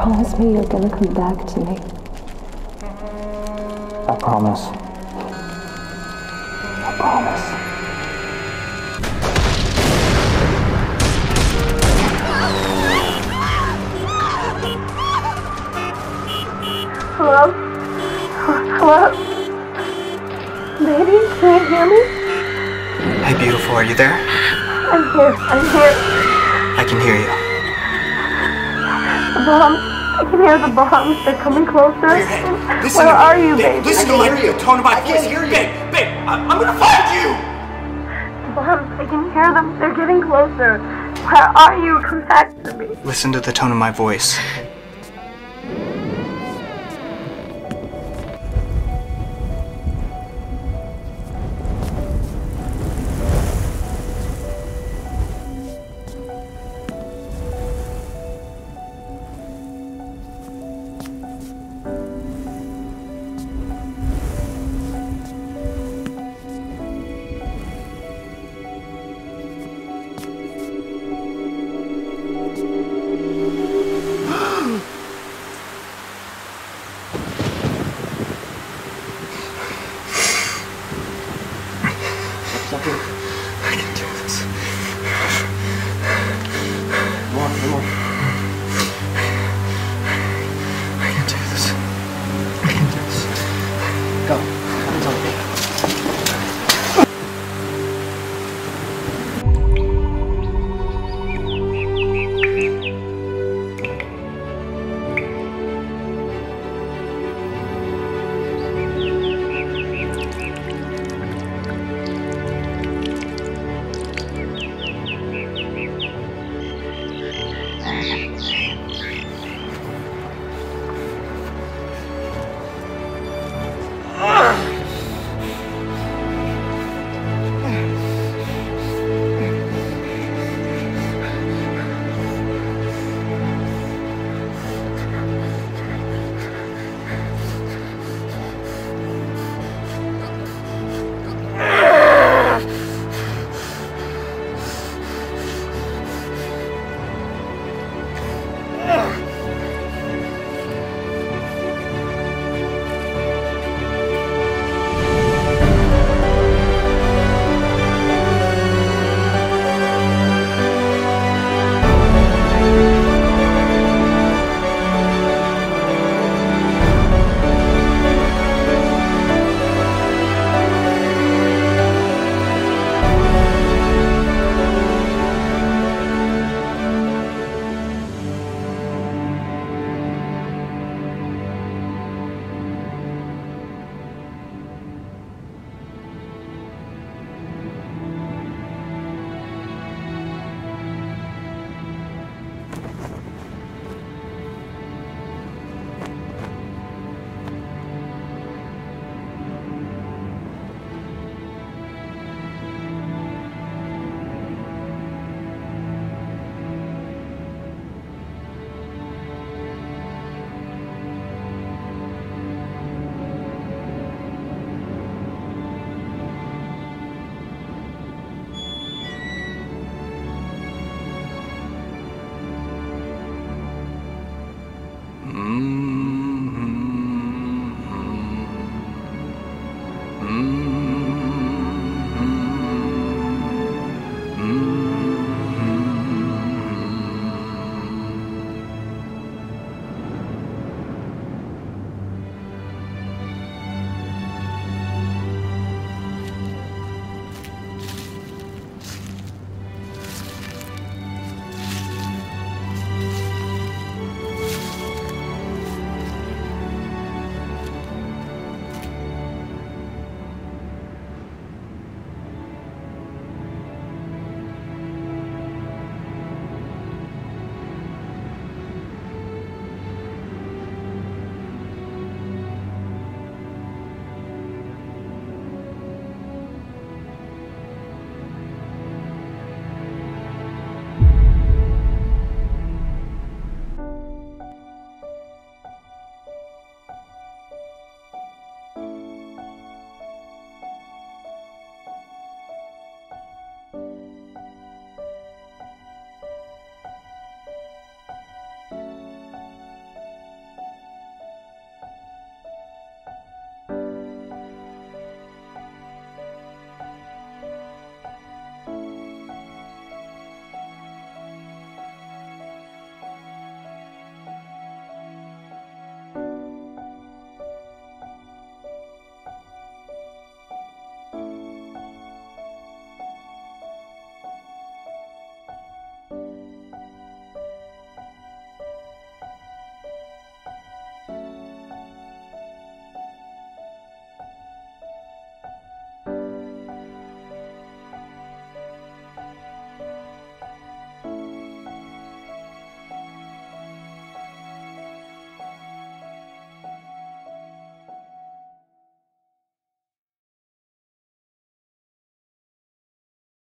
Promise me you're gonna come back to me. I promise. I promise. Hello? Hello? Baby, can you hear me? Hey, beautiful, are you there? I'm here. I'm here. I can hear you. I can hear the bombs. They're coming closer. Listen Where to me. are you, Babe, baby? Listen to my the tone of my voice. Hear you. Babe, babe, I, I'm gonna find you. The bombs. I can hear them. They're getting closer. Where are you? Come back to me. Listen to the tone of my voice. Something